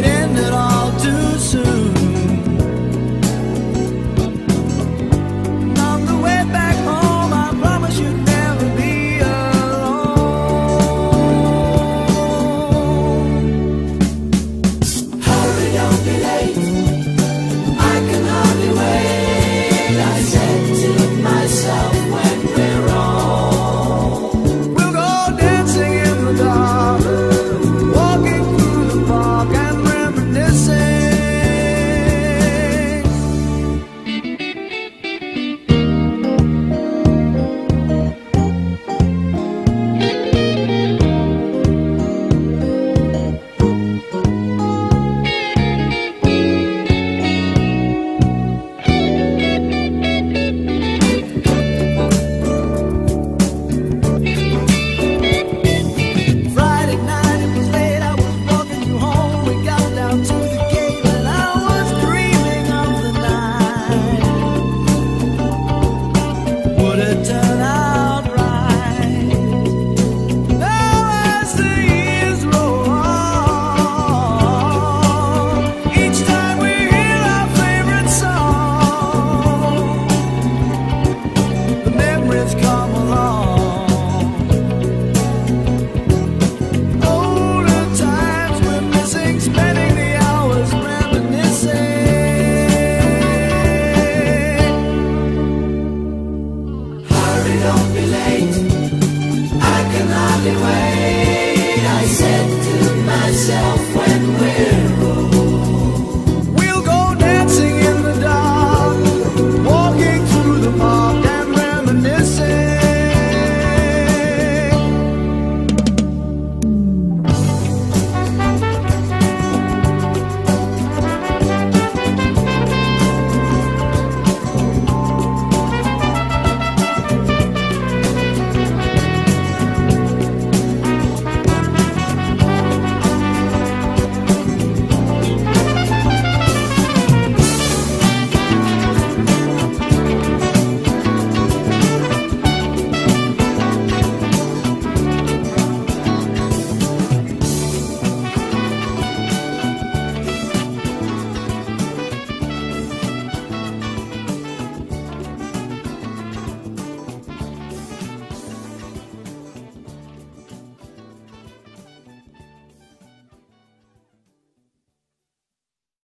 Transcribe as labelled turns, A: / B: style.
A: it ended all too soon.